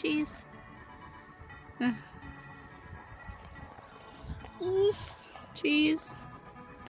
cheese? Mm. Cheese.